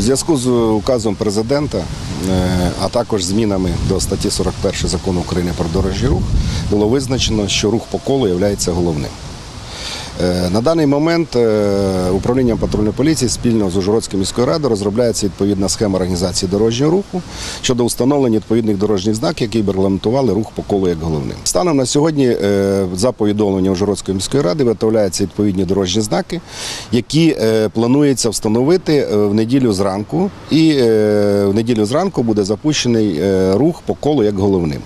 зв'язку з указом президента, е, а також змінами до статті 41 закону України про дорожній рух, було визначено, що рух по колу є головним. Е, На даний момент е, управлінням патрульної поліції спільно з Ужгородською міською радою розробляється відповідна схема організації дорожнього руху щодо встановлення відповідних дорожніх знаків, які б регламентували рух по колу як головним. Станом на сьогодні, е, за повідомленням Ужгородської міської ради, виготовляються відповідні дорожні знаки, які планується встановити в неділю зранку, і в неділю зранку буде запущений рух по колу як головним.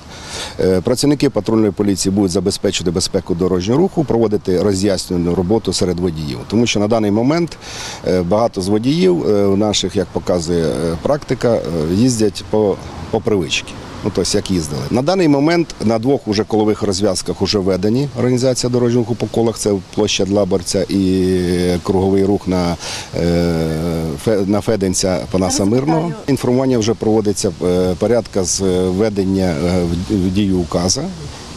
Е, Працівники патрульної поліції будуть забезпечити безпеку дорожнього руху, проводити роз'яснювальну роботу серед водіїв. Тому що на даний момент е, багато з водіїв е, наших, як показує практика, їздять по, по привичці. Ну, тобто, як їздили. На даний момент на двох уже колових розв'язках вже введені організація дорожнього руху по колах. Це площа Длаборця і круговий рух на, е, на Феденця Панаса Мирного. Інформування вже проводиться е, порядка з введення е, в- в дію указа.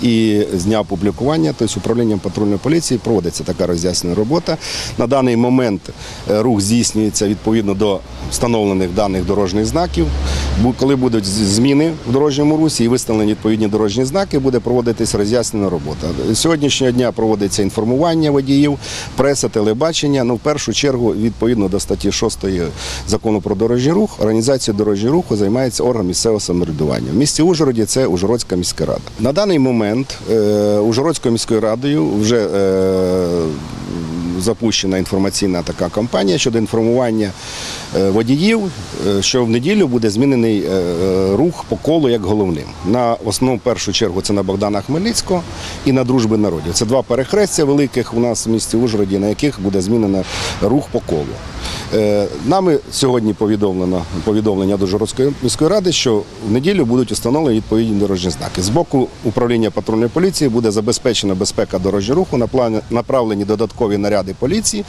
І з дня опублікування, тобто управлінням патрульної поліції проводиться така роз'яснена робота. На даний момент е, рух здійснюється відповідно до встановлених даних дорожніх знаків. Коли будуть зміни в дорожньому русі і виставлені відповідні дорожні знаки, буде проводитись роз'яснена робота. Сьогоднішнього дня проводиться інформування водіїв, преса, телебачення. Ну, в першу чергу, відповідно до статті 6 закону про дорожній рух, організацією дорожнього руху займається орган місцевого самоврядування. В місті Ужгороді це Ужгородська міська рада. На даний момент е, Ужгородською міською радою вже е, запущена інформаційна така кампанія щодо інформування е, водіїв, що в неділю буде змінений рух по колу як головним. На основному першу чергу це на Богдана Хмельницького і на дружби народів. Це два перехрестя великих у нас в місті Ужгороді, на яких буде змінено рух по колу. Е, Нами сьогодні повідомлено повідомлення до Жородської міської ради, що в неділю будуть встановлені відповідні дорожні знаки. З боку управління патрульної поліції буде забезпечена безпека дорожнього руху, направлені додаткові наряди поліції,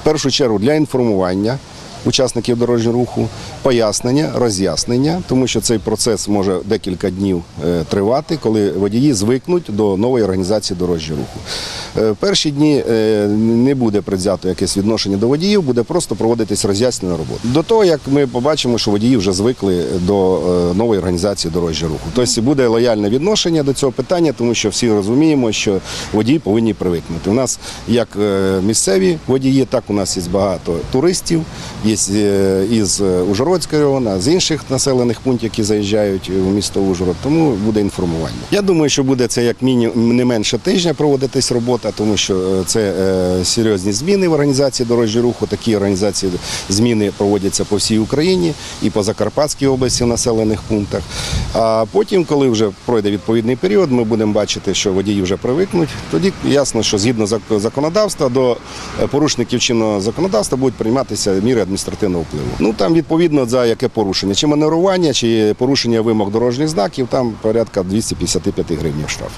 в першу чергу для інформування. Учасників дорожнього руху, пояснення, роз'яснення, тому що цей процес може декілька днів е, тривати, коли водії звикнуть до нової організації дорожнього руху. Е, перші дні е, не буде предвзято якесь відношення до водіїв, буде просто проводитись роз'яснена робота. До того, як ми побачимо, що водії вже звикли до нової організації дорожнього руху. Тобто буде лояльне відношення до цього питання, тому що всі розуміємо, що водії повинні привикнути. У нас як місцеві водії, так у нас є багато туристів, є із Ужгородського району, з інших населених пунктів, які заїжджають у місто Ужгород, тому буде інформування. Я думаю, що буде це як мінімум не менше тижня проводитись робота, тому що е, це е, серйозні зміни в організації дорожнього руху. Такі організації зміни проводяться по всій Україні і по Закарпатській області в населених пунктах. А потім, коли вже пройде відповідний період, ми будемо бачити, що водії вже привикнуть. Тоді ясно, що згідно законодавства до е, порушників чинного законодавства будуть прийматися міри адміністративного впливу. Ну там відповідно за яке порушення, чи маневрування, чи порушення вимог дорожніх знаків, там порядка 255 гривень штраф.